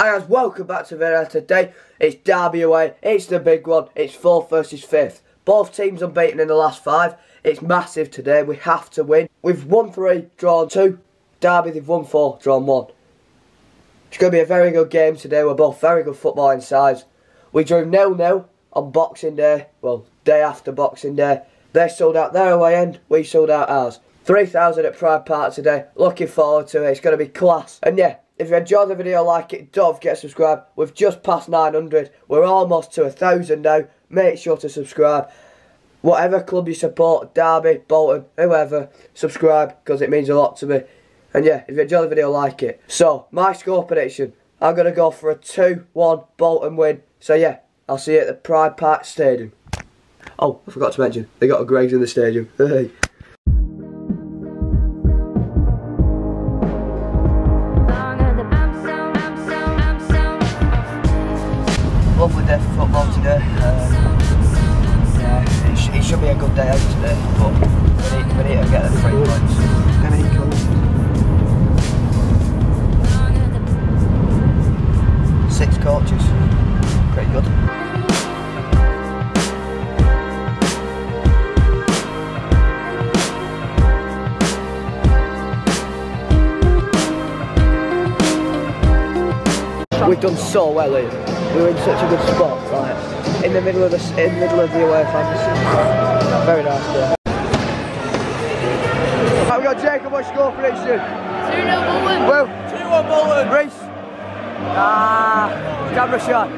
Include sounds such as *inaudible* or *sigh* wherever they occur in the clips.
Guys, welcome back to video today. It's Derby away, it's the big one, it's 4th versus 5th. Both teams unbeaten in the last five. It's massive today, we have to win. We've won 3, drawn 2. Derby, they've won 4, drawn 1. It's going to be a very good game today, we're both very good footballing sides. We drew nil-nil on Boxing Day, well, day after Boxing Day. They sold out their away end, we sold out ours. 3,000 at Pride Park today, looking forward to it, it's going to be class. And yeah, if you enjoyed the video, like it, don't forget to subscribe. We've just passed 900. We're almost to a 1,000 now. Make sure to subscribe. Whatever club you support, Derby, Bolton, whoever, subscribe because it means a lot to me. And yeah, if you enjoyed the video, like it. So, my score prediction. I'm going to go for a 2-1 Bolton win. So yeah, I'll see you at the Pride Park Stadium. Oh, I forgot to mention, they got a Greggs in the stadium. *laughs* We've done so well here we were in such a good spot, like in the middle of the in the middle of the away fans. Very nice day. Right, we got Jacob. What's score prediction? Two 0 Bolton. Well, two one Bolton. Reese. Ah, camera shot.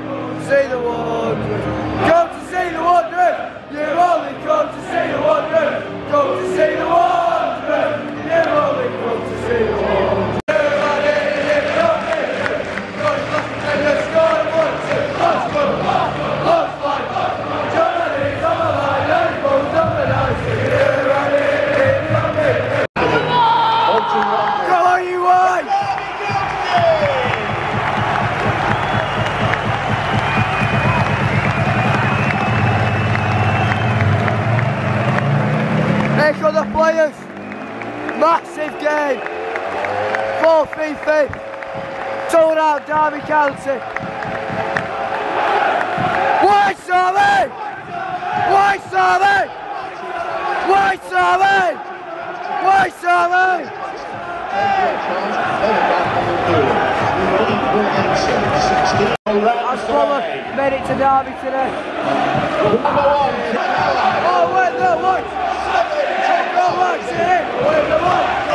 See the Wanderers. Come to see the Wanderers. You've only come to see the Wanderers. Come to see the Wanderers. 4 3 Sold out Derby County. Why Survey? Why Survey? Why Survey? Why Survey? Asborough made it to Derby today. Oh, wait, look, look. We're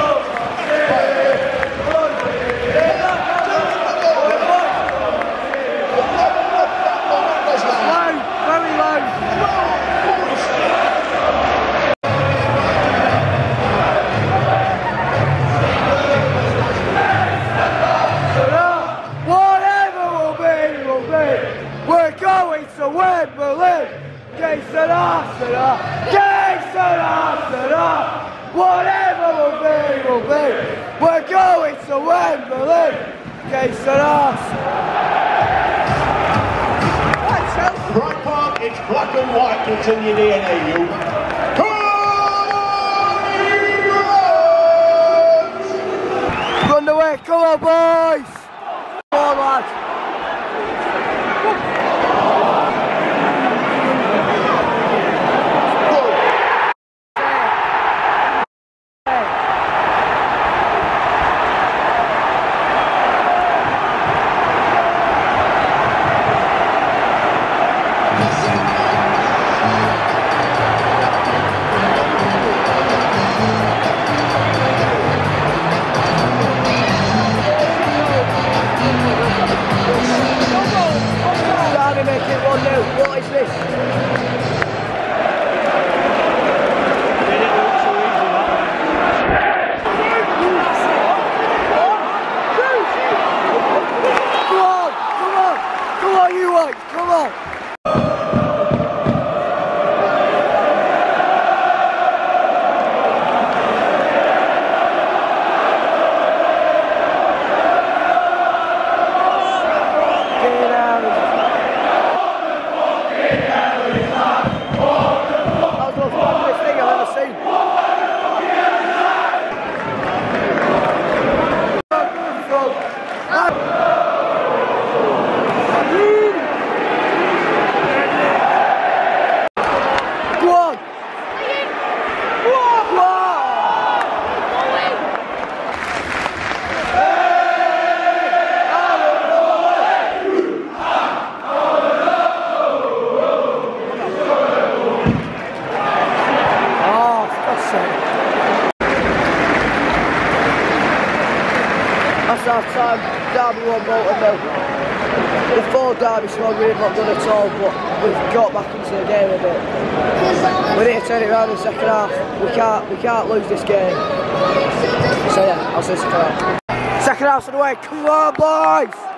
it's black and white, it's in your DNA, you. Run away, come on boys! one motor. The four derby slog we had not done at all, but we've got back into the game a bit. We need to turn it around in the second half. We can't, we can't lose this game. So yeah, I'll say second half. Second half's on the way. Come on, boys!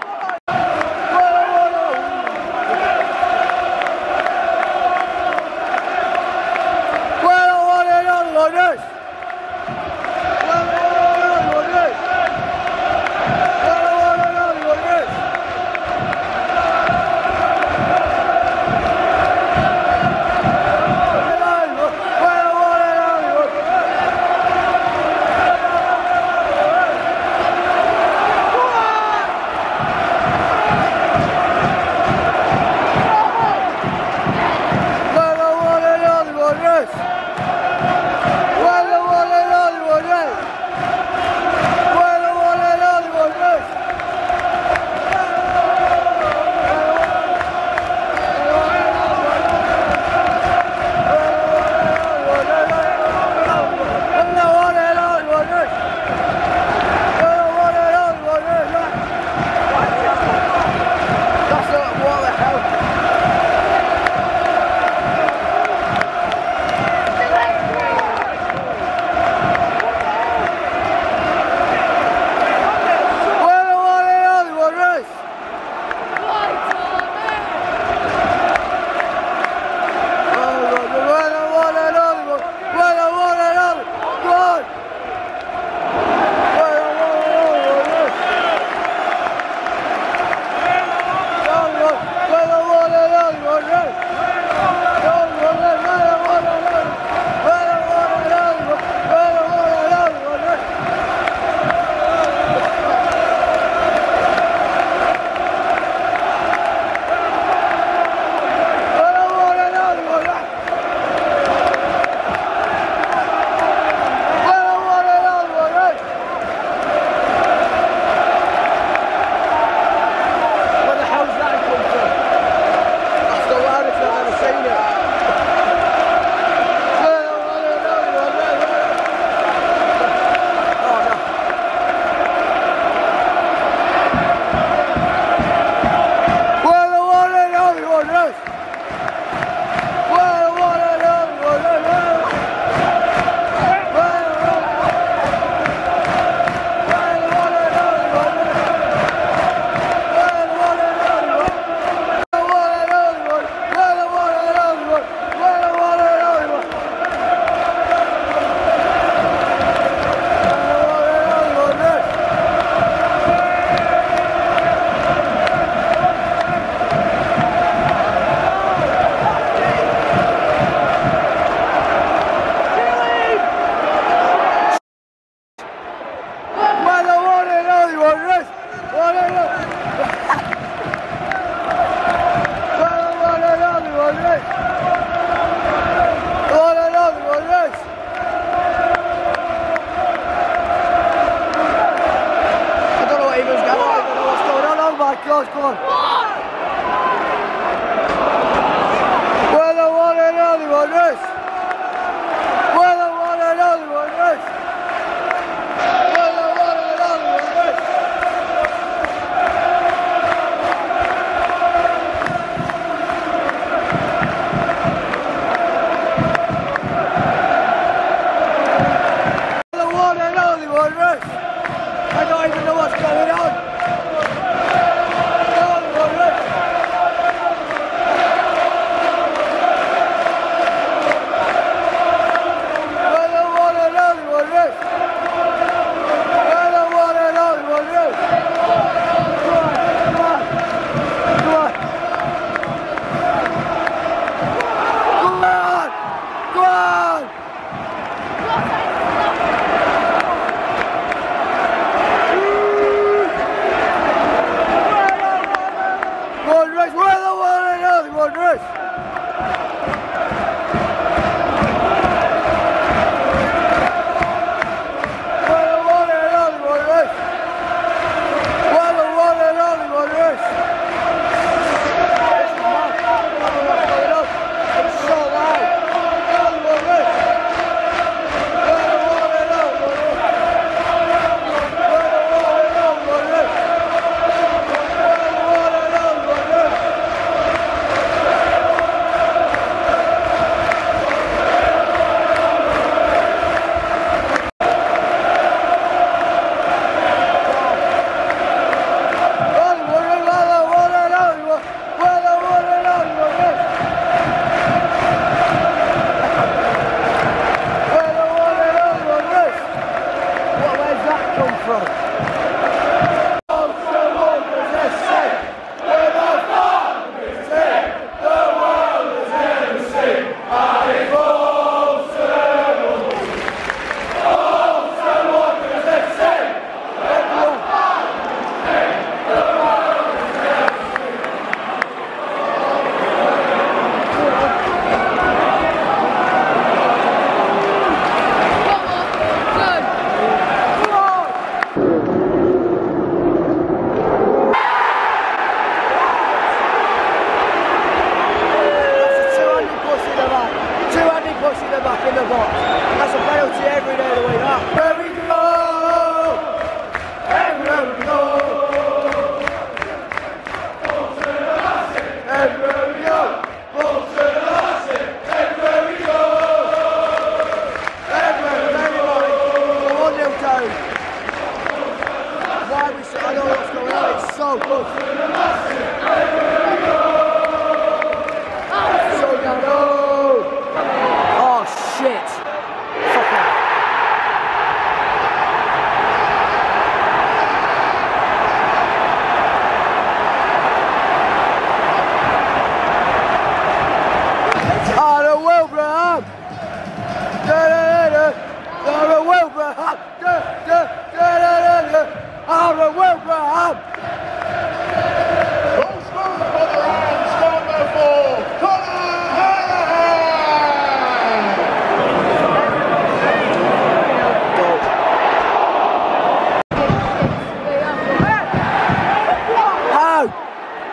Oh,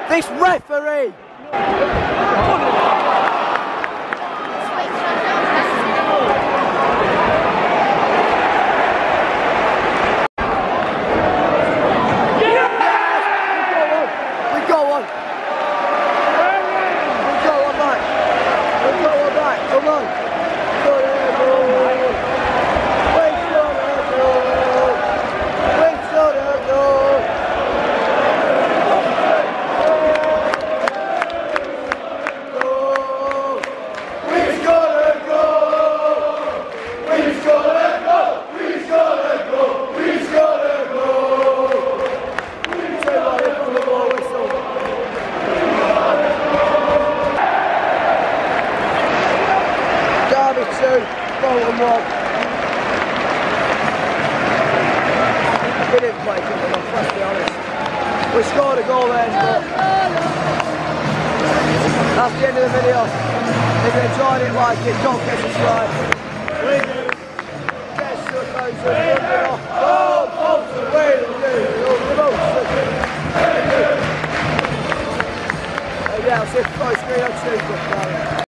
This referee! We go on! We go on back! We go on back! Come on! We should have gone! We should have gone! go! We've gotta go! We've gotta go! We've gotta go! We've gotta go! Everybody from the ball whistle. Derby two, Bolton one. We didn't play let's be honest. We scored a goal then, but that's the end of the video. If you enjoyed it, like it, don't. Get. Oh, you're the most. Oh, oh, yeah, I'll see you guys screen on Tuesday.